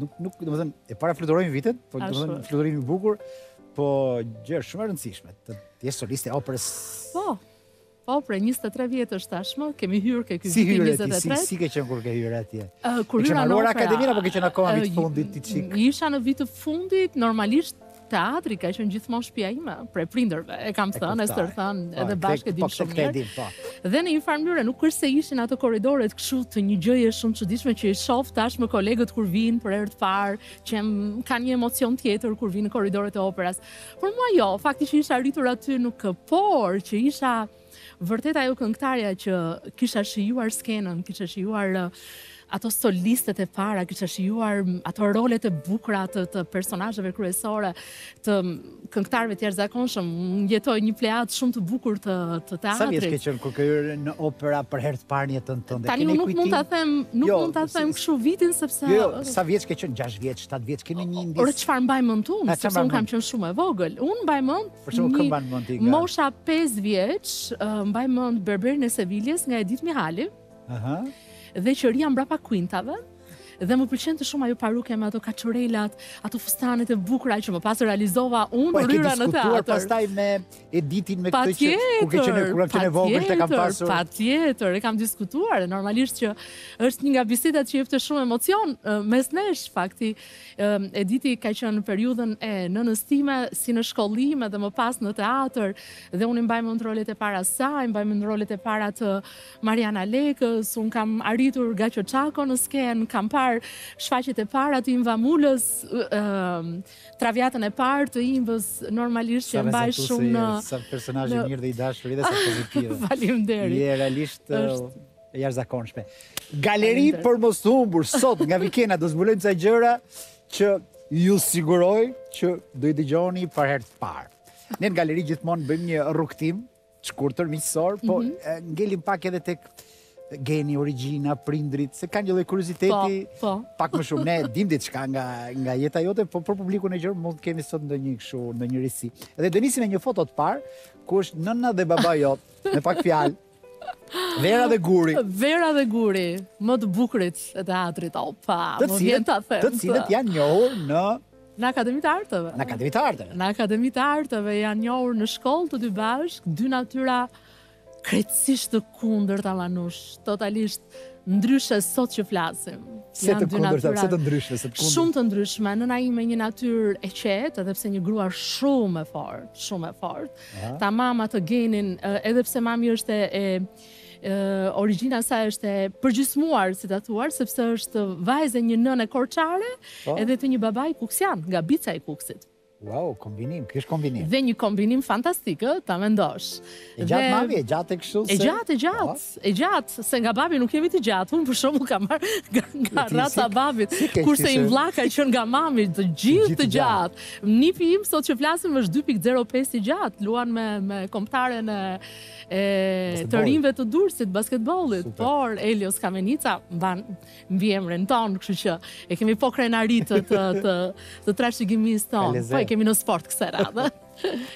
nuk nuk dua të them e para fluturojnë vitet, po dua të them fluturim i bukur, po gjë shumë e rëndësishme të jesh soliste operës. Po. Po, për 23 vjet është tashmë, kemi hyrë te ky viti i 23. Si si si ke qenë kur ke hyrë atje? Uh, kur hyre në akademinë apo ke qenë akoma vit të fundit ti çik? Isha në vit të fundit, normalisht Teatri ka qenë gjithmonë shtëpia ime, prej prindërve, e kam thënë, e stërthënë, po, edhe bashkë e dim po, shumë mirë. Po. Dhe në një farë mënyrë nuk është se ishin ata korridoret kështu të një gjëje shumë të çuditshme që i shoh tashmë kolegët kur vijnë për herë të parë, që kanë një emocion tjetër kur vijnë në korridoret e operas. Për mua jo, fakti që isha rritur aty nuk ka, por që isha Vërtet ajo këngëtarja që kisha shijuar skenën, kisha shijuar ato solistët e para, kisha shijuar ato rolet e bukura të, të personazheve kryesore, të këngëtarëve të jashtëzakonshëm, jetoja një plejadë shumë të bukur të të teatrit. Sa vjeç ke qenë kur ke hyrë në opera për herë të parë në jetën tënde? Tani unë nuk mund ta them, nuk jo, mund ta them kështu vitin sepse Jo, jo sa vjeç ke qenë? 6 vjeç, 7 vjeç, kemi një ndjesi. Por çfarë mbaj mend unë? Sepse unë kam qenë shumë e vogël. Unë mbaj mend Për shembull çka mban mend ti nga... Mosha 5 vjeç, mbaj mend Berberin e Seviljes nga Edit Mihali. Aha. Dhe që rrija mbrapa kuintave. Dhe më pëlqente shumë ajo paruke me ato kaçurrelat, ato fustanet e bukura që më pas realizova unë kur hyra në teatër. Ke diskutuar pastaj me Editin për këtë që u ke qenë kur kam qenë e vogël të kam pasur. Patjetër, e kam diskutuar, normalisht që është një nga bisedat që jep shumë emocion mes nesh fakti. Editi ka qenë në periudhën e nënës time si në shkollim edhe më pas në teatër dhe unë i mbaj mend rolet e para të saj, mbaj mend rolet e para të Mariana Lekës, unë kam arritur Gaqo Çakon në skenë, kam parë shfaqjet e para të Inva Mulës, Traviatën e parë të Invës normalisht që mbaj shumë në sa personazh i mirë dhe i dashur edhe sa pozitiv. Faleminderit. Je realisht E jashtëzakonshme. Galeri për mos të humbur sot nga Vikena do zbulojmë ca gjëra që ju siguroj që do i dëgjoni për herë të parë. Ne në galeri gjithmonë bëjmë një rrugëtim të shkurtër miqësor, po mhm. ngelim pak edhe tek geni, origjina, prindërit, se ka një lloj kurioziteti po, po. pak më shumë. Ne dim diçka nga nga jeta jote, po për publikun e gjerë mund të kemi sot ndonjë kështu, ndonjë risi. Dhe do nisim me një foto të parë ku është nëna dhe babai yt, me pak fjalë. Vera dhe guri. Vera dhe guri, më të bukurit e teatrit. Opa, të më vjen ta them. Të cilët janë njohur në Në Akademi të Arteve. Në Akademi të Arteve. Në Akademi të Arteve janë njohur në shkollë të dy bashkë, dy natyra krejtësisht të kundërta manush, totalisht ndryshe sot që flasim. Se të kundër të se të ndryshme, se të kundër. Shumë të ndryshme, nëna ime një natyrë e qetë, edhe pse një grua shumë e fortë, shumë e fortë. Tamam atë genin, edhe pse mami është e origjina saj është e përgjysmuar, si të thuash, sepse është vajzë e një nëne korçare, po. edhe të një babai kuksian, nga Bicaj i Kukësit. Wow, kombinim, kish kombinim. Dhe një kombinim fantastik, ta mendosh. E gjatë mami, e gjatë e kështu se... E gjatë, e gjatë. Po. e gjatë, se nga babi nuk jemi të gjatë, unë për shembull kam marrë nga, nga raca e babit, kurse im vëlla ka qenë nga mami, të gjithë të gjatë. Nipi im, sot që flasim, është 2.05 i gjatë, luan me, me kombëtaren e, të rinve të Durrësit, basketbolit, po Elios Kamenica, mban, mbiemrin tonë, kështu që e kemi po krenari të, të, të, të trashëgimisë tonë, po e kemi në sport kësaj radhe.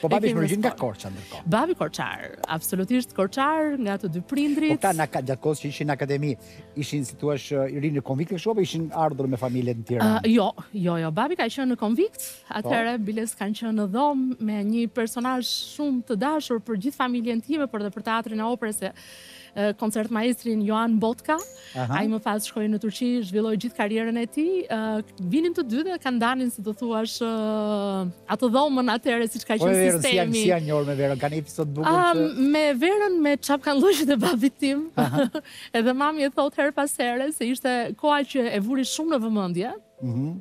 Po babi është me origjinë nga Korça ndërkohë. Babi Korçar, absolutisht Korçar nga të dy prindërit. Po ta na gjatë kohës që ishin në akademi, ishin si thua i rrinin në konvikt kështu apo ishin ardhur me familjen në Tiranë? Uh, jo, jo, jo, babi ka qenë në konvikt, atëherë po. biles kanë qenë në dhomë me një personazh shumë të dashur për gjithë familjen time, por edhe për teatrin e operës se koncert maestrin, Joan Botka. Ai më pas shkoi në Turqi, zhvilloi gjithë karrierën e tij. Vinin të dy dhe kanë ndanin si të thuash atë dhomën atëre siç ka po, qenë sistemi. Po verën si janë njohur me verën, ka një episod të bukur që. Me verën me çapkënllëqet e babit tim. Edhe mami e thotë herë pas here se ishte koha që e vuri shumë në vëmendje. Mhm.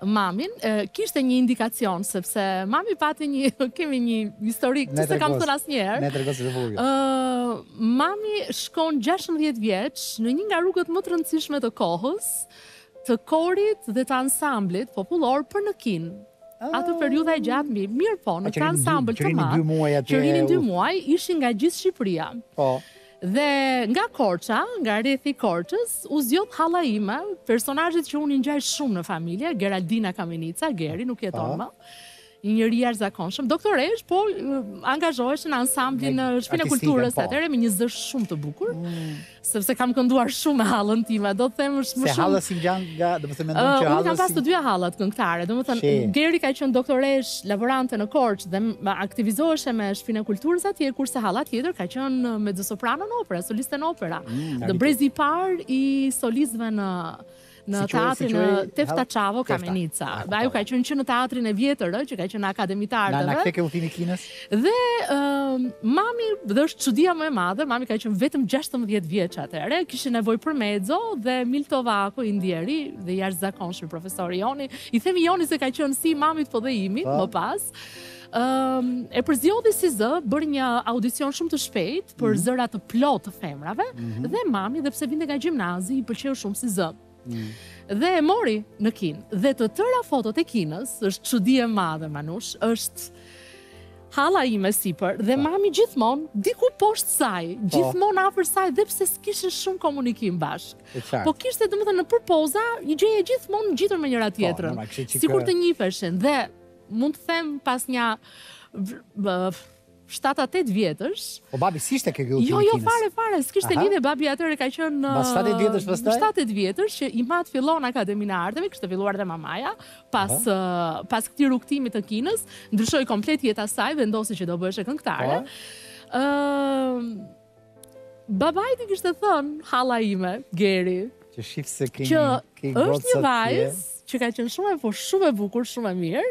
Mamin, kishte një indikacion sepse mami pati një kemi një historik që s'e kam thënë asnjëherë. Na e tregoj të vogël. Ë, mami shkon 16 vjeç në një nga rrugët më të rëndësishme të kohës, të korit dhe të ansamblit popullor për në Kinë. Ah. Atë periudha e gjatë mbi, mirëpo, në këtë ansambl të madh. Që rrinin 2 muaj aty. Që rinin 2 muaj, ishin nga gjithë Shqipëria. Po. Dhe nga Korça, nga rrethi i Korçës, u zgjodh halla ime, personazhi që unë i ngjaj shumë në familje, Geraldina Kamenica, Geri nuk jeton më. Një njeri i jashtëzakonshëm, doktoreshë, po angazhohej në ansamblin në Shtëpinë e Kulturës po. atëherë me një zë shumë të bukur, mm. sepse kam kënduar shumë me hallën time, domethënë është më shumë. Se hallës i ngjan nga, domethënë mendon që halla. Unë kam pas të dyja hallat këngëtare, domethënë Geri ka qenë doktoreshë laborante në Korçë dhe aktivizoheshe me shtëpinë e kulturës atje, kurse halla tjetër ka qenë mezzosoprano në opera, soliste në opera. Mm, dhe brezi i parë i solistëve në në si teatrin e Tefta Çavo Kamenica. Ah, dhe ajo ka qenë që në teatrin e vjetër, ë, që ka qenë në Akademitë të Arteve. Na na kthe udhëtimi i Kinës. Dhe ë uh, mami, dhe është çudia më e madhe, mami ka qenë vetëm 16 vjeç atëherë, kishte nevojë për mezzo dhe Milto Vako i ndjeri dhe i jashtëzakonshëm profesori joni, I themi joni se ka qenë si i mamit po dhe imit, po. më pas. Um, e përzjodhi si zë, bëri një audicion shumë të shpejtë për mm -hmm. zëra të plotë të femrave mm -hmm. dhe mami dhe pse vinte nga gjimnazi i pëlqeu shumë si zë. Mm. Dhe e mori në Kinë. Dhe të tëra fotot e Kinës, është çudi e madhe Manush, është halla ime sipër dhe po. mami gjithmonë diku poshtë saj, po. gjithmonë afër saj dhe pse s'kishin shumë komunikim bashkë. Po kishte domethënë nëpër poza, i gjeje gjithmonë ngjitur me njëra po, tjetrën. Sikur të njiheshin dhe mund të them pas një 7-8 vjetësh. Po babi si ishte kjo Jo, jo fare fare, s'kishte lidhje babi atëherë ka qenë në 7-8 vjetësh pastaj. 7-8 vjetësh që im atë fillon Akademinë e Arteve, kishte filluar dhe mamaja pas pas këtij rrugëtimi të Kinës, ndryshoi komplet jeta saj, vendosi që do bëhej këngëtare. Po. Ëm Babait i kishte thënë halla ime, Geri. Që shif se keni që ke është një vajzë që ka qenë shumë e po shumë e bukur, shumë e mirë.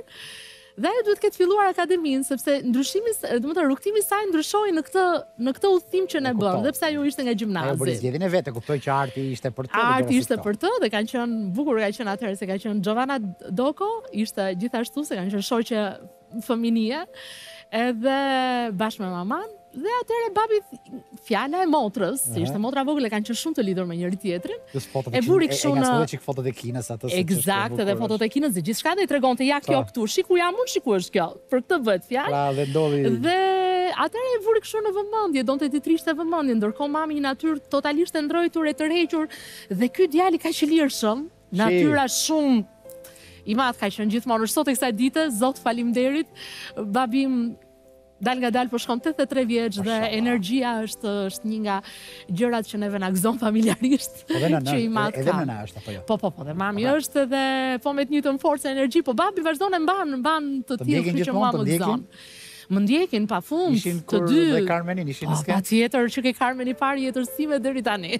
Dhe ajo duhet të ketë filluar akademinë sepse ndryshimi, domethënë rrugëtimi i saj ndryshoi në këtë në këtë udhëtim që ne bëmë, dhe pse ajo ishte nga gjimnazi. Ajo bëri zgjedhjen e vet, e kuptoi që arti ishte për të. Arti ishte për të dhe kanë qenë bukur, ka qenë atëherë se ka qenë Xhovana Doko, ishte gjithashtu se kanë qenë shoqe fëminie edhe bashkë me mamanë dhe atëherë babi fjala e motrës, se ishte motra e vogël e kanë qenë shumë të lidhur me njëri tjetrin. E vuri kështu në Nga çik fotot e Kinës atë se Eksakt, edhe fotot e Kinës dhe gjithçka dhe i tregonte ja kjo këtu, shih ku jam unë, shih ku është kjo. Për këtë bëhet fjalë. Pra dhe ndodhi. Dhe atëherë e vuri kështu në vëmendje, donte t'i tërhiqte vëmendje, ndërkohë mami një natyrë totalisht e ndrojtur e tërhequr dhe ky djali kaq i lirshëm, Natyra shumë i madh ka qenë gjithmonë. Është sot e kësaj dite, Zot faleminderit. Babi im dalëngadalë po shkon 83 vjeç dhe energjia është është një nga gjërat që neve na gëzon familjarisht. Po dhe që im atë edhe nëna është apo jo. Po po po dhe mami po, është edhe po me të njëjtën forcë energji, po babi vazhdon e mban mban të tillë, kështu që mua më gëzon më ndjekin pa fund të dy. Ishin kur dhe Carmenin ishin në skenë. Patjetër që te Carmeni i parë i jetës sime deri tani.